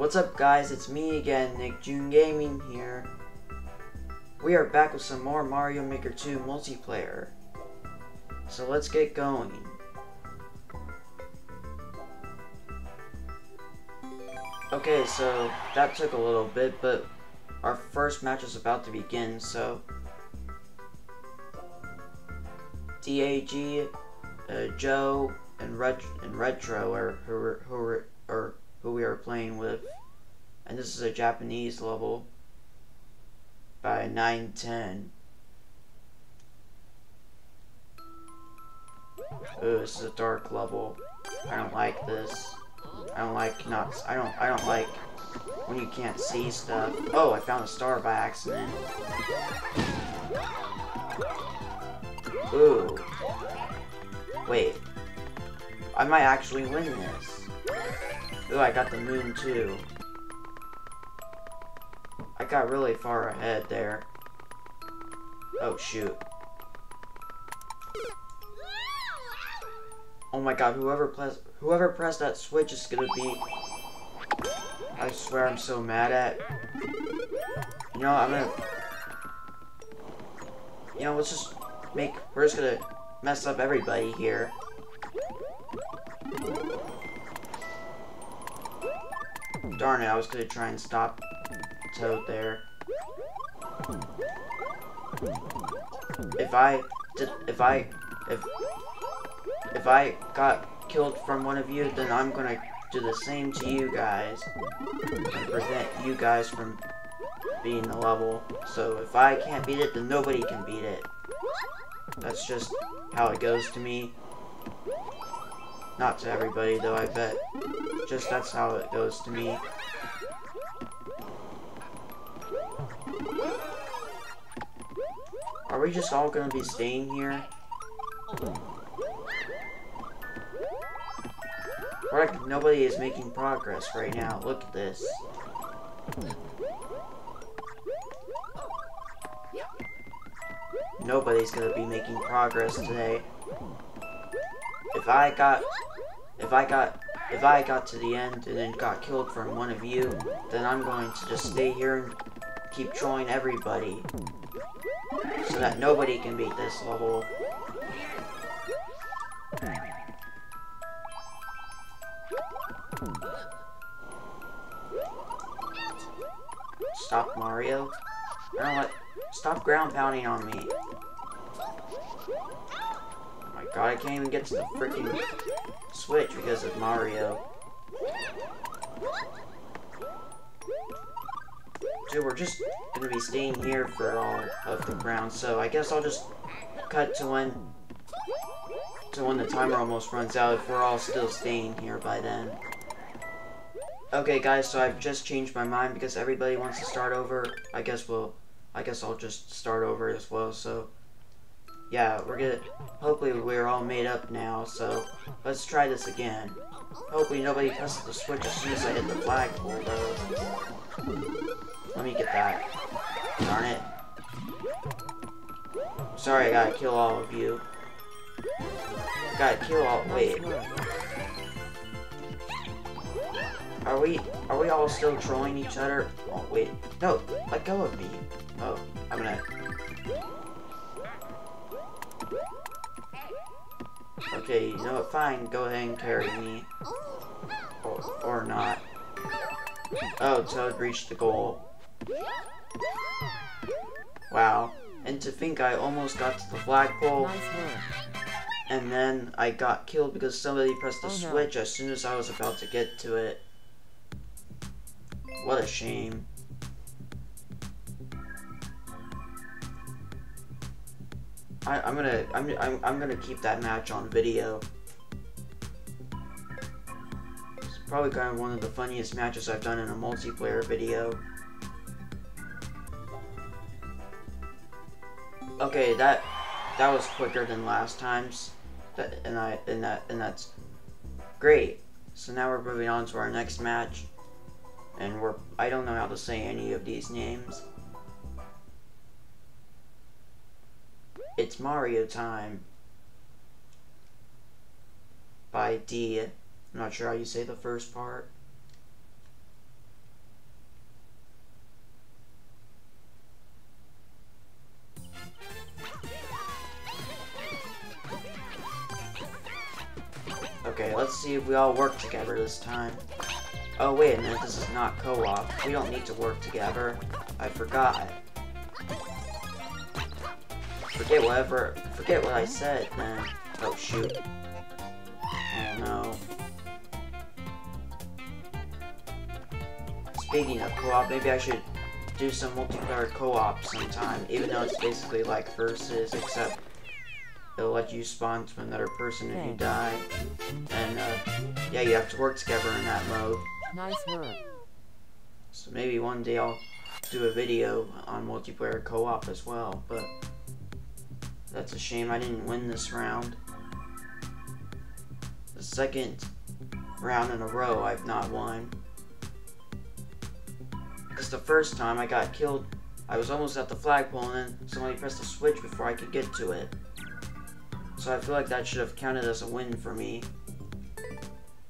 What's up guys, it's me again, NickJune Gaming here. We are back with some more Mario Maker 2 multiplayer. So let's get going. Okay, so that took a little bit, but our first match is about to begin, so... DAG, uh, Joe, and, Ret and Retro are who, or who we are playing with. And this is a Japanese level by 910. Ooh, this is a dark level. I don't like this. I don't like not I don't I don't like when you can't see stuff. Oh, I found a star by accident. Ooh. Wait. I might actually win this. I got the moon too. I got really far ahead there. Oh shoot. Oh my god, whoever pressed whoever pressed that switch is gonna be I swear I'm so mad at You know, I'm gonna You know, let's just make we're just gonna mess up everybody here. Darn it, I was gonna try and stop Toad there. If I did if I if if I got killed from one of you, then I'm gonna do the same to you guys and prevent you guys from beating the level. So if I can't beat it, then nobody can beat it. That's just how it goes to me. Not to everybody, though, I bet. Just that's how it goes to me. Are we just all gonna be staying here? Like nobody is making progress right now. Look at this. Nobody's gonna be making progress today. If I got, if I got, if I got to the end and then got killed from one of you, then I'm going to just stay here and keep trolling everybody. So that nobody can beat this level. Stop, Mario. I don't want. Stop ground pounding on me. Oh my god, I can't even get to the freaking switch because of Mario. Dude, we're just gonna be staying here for all of the ground, so I guess I'll just cut to when to when the timer almost runs out if we're all still staying here by then. Okay guys, so I've just changed my mind because everybody wants to start over. I guess we'll I guess I'll just start over as well, so yeah, we're good. Hopefully we're all made up now, so let's try this again. Hopefully nobody presses the switch as soon as I hit the flagpole though. Let me get that. Darn it. Sorry, I gotta kill all of you. I gotta kill all- wait. Are we- are we all still trolling each other? Oh, wait. No, let go of me. Oh, I'm gonna... Okay, you know what, fine, go ahead and carry me. Or, or not. Oh, Toad reached the goal. Wow. And to think I almost got to the flagpole. Nice. And then I got killed because somebody pressed the Oh, no. switch as soon as I was about to get to it. What a shame. I, I'm gonna I'm, I'm I'm gonna keep that match on video. It's probably kind of one of the funniest matches I've done in a multiplayer video. Okay, that that was quicker than last time's. That and I and that and that's great. So now we're moving on to our next match. And we're I don't know how to say any of these names. It's Mario Time by D. I'm not sure how you say the first part. Okay, let's see if we all work together this time. Oh, wait a minute, this is not co-op. We don't need to work together. I forgot. Forget whatever, forget what I said, then. Oh, shoot. Oh, no. Speaking of co-op, maybe I should do some multiplayer co-op sometime, even though it's basically like versus, except it'll let you spawn to another person if you die. And, uh, yeah, you have to work together in that mode. Nice work. So maybe one day I'll do a video on multiplayer co-op as well, but that's a shame I didn't win this round. The second round in a row I've not won. Because the first time I got killed, I was almost at the flagpole and then somebody pressed a switch before I could get to it. So I feel like that should have counted as a win for me.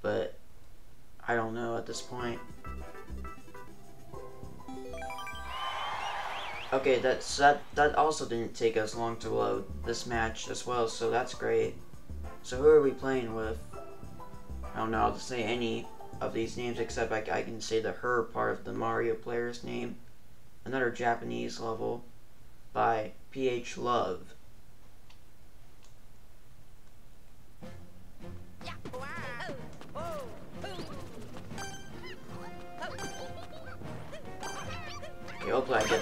But I don't know at this point. Okay, that's that that also didn't take us long to load this match as well, so that's great. So who are we playing with? I don't know how to say any of these names except I, I can say the her part of the Mario player's name. Another Japanese level by PH Love.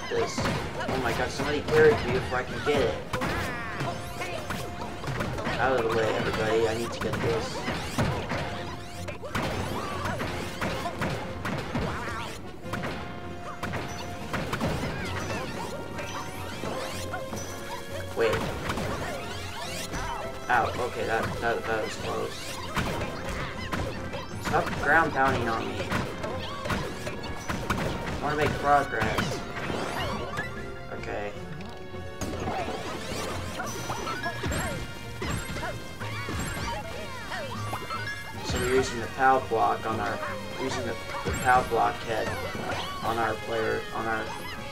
This. Oh my god, somebody carry me before I can get it. Out of the way, everybody. I need to get this. Wait. Ow, okay, that, that, that was close. Stop ground pounding on me. I want to make progress. Using the POW block on our using the, the POW block head on our player on our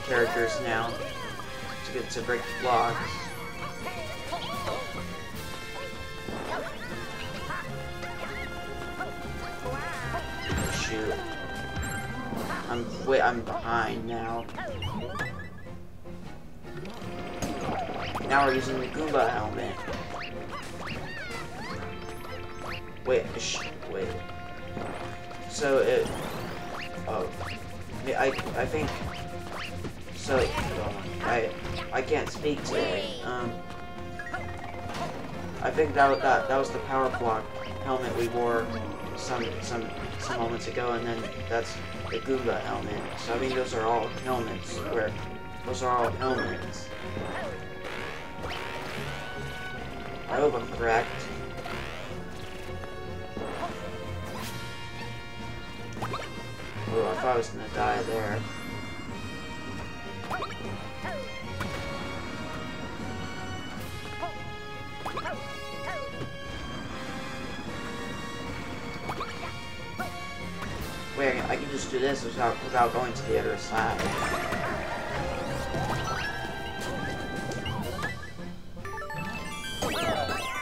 characters now to get to break the blocks. Shoot. I'm wait, I'm behind now. Now we're using the Goomba helmet. Wait, wait. So it. Oh, I I think. So I I can't speak today. Um, I think that that that was the power block helmet we wore some some some moments ago, and then that's the Goomba helmet. So I mean, those are all helmets. Where those are all helmets. I hope I'm correct. Oh, I thought I was gonna die there. Wait, I can just do this without, without going to the other side.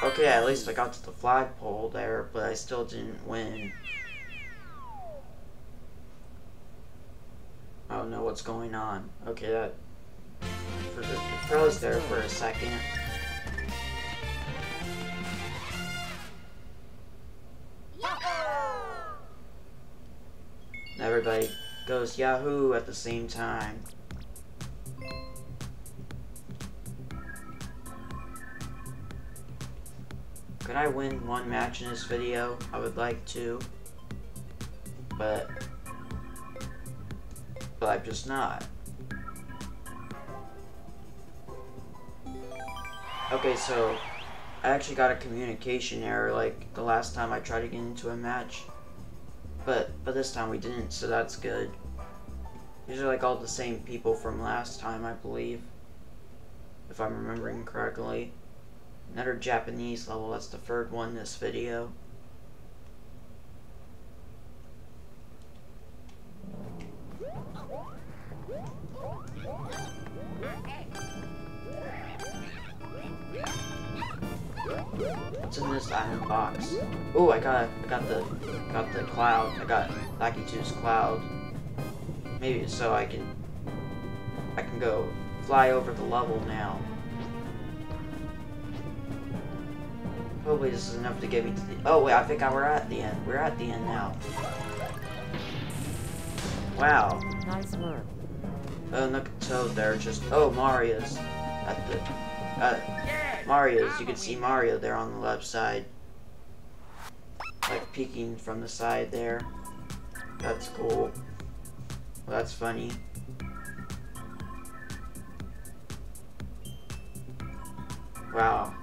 Okay, at least I got to the flagpole there, but I still didn't win. Don't know what's going on. Okay, that... For the, the froze there for a second. Everybody goes Yahoo at the same time. Could I win one match in this video? I would like to. But... But I'm just not. Okay, so... I actually got a communication error like the last time I tried to get into a match. But, but this time we didn't, so that's good. These are like all the same people from last time, I believe. If I'm remembering correctly. Another Japanese level, that's the third one this video. What's in this diamond box? Oh, I got I got the got the cloud. I got Lakitu's cloud. Maybe so I can I can go fly over the level now. Hopefully this is enough to get me to the- Oh wait, I think I, we're at the end. We're at the end now. Wow. Nice work. Oh, look at Toad there, just- Oh, Mario's at the- uh, Mario's. You can see Mario there on the left side. Like, peeking from the side there. That's cool. Well, that's funny. Wow.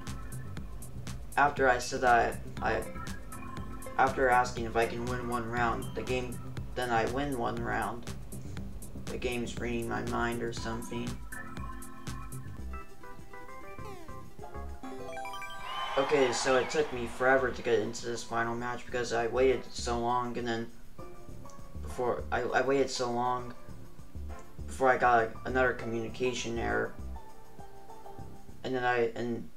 After I said I, I, after asking if I can win one round, the game, then I win one round. The game's reading my mind or something. Okay, so it took me forever to get into this final match because I waited so long and then before I, I waited so long before I got another communication error. And then I and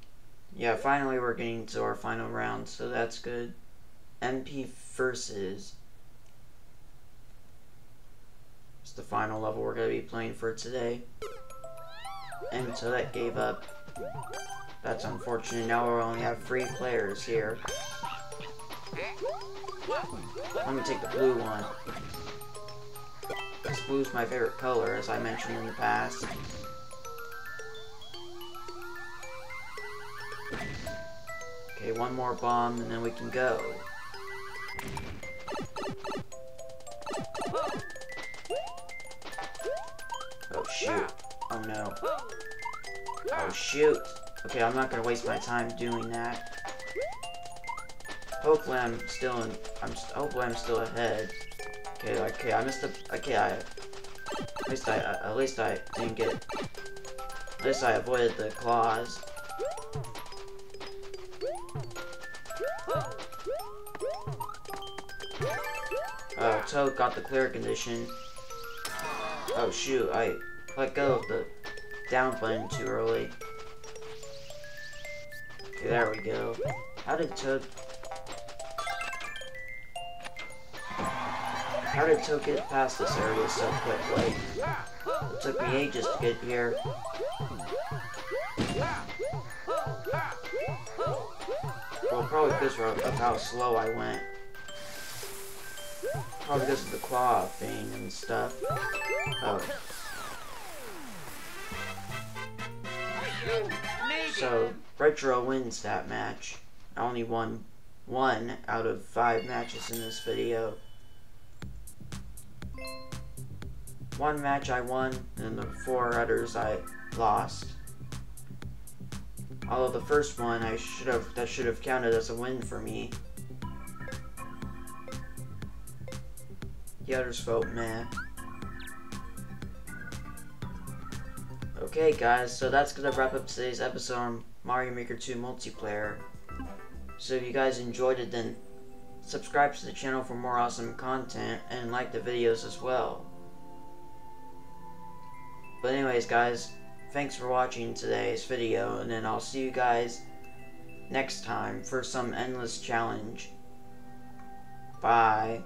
yeah, finally we're getting to our final round, so that's good. MP versus it's the final level we're gonna be playing for today. And so that gave up. That's unfortunate. Now we only have three players here. I'm gonna take the blue one. This blue's my favorite color, as I mentioned in the past. Okay, one more bomb, and then we can go. Oh, shoot. Oh, no. Oh, shoot. Okay, I'm not gonna waste my time doing that. Hopefully I'm still in, I'm, hopefully I'm still ahead. Okay, okay, I missed the, okay, I, at least I, at least I didn't get, at least I avoided the claws. Oh, Toad got the clear condition. Oh shoot, I let go of the down button too early. There we go. How did Toad... How did Toad get past this area so quickly? It took me ages to get here. Well, probably because of how slow I went. Probably because of the claw thing and stuff. Oh. So, Retro wins that match. I only won one out of five matches in this video. One match I won, and the four others I lost. Although the first one I should have that should have counted as a win for me. The others vote meh. Okay guys, so that's gonna wrap up today's episode on Mario Maker 2 multiplayer. So if you guys enjoyed it then subscribe to the channel for more awesome content and like the videos as well. But anyways guys, thanks for watching today's video and then I'll see you guys next time for some endless challenge. Bye.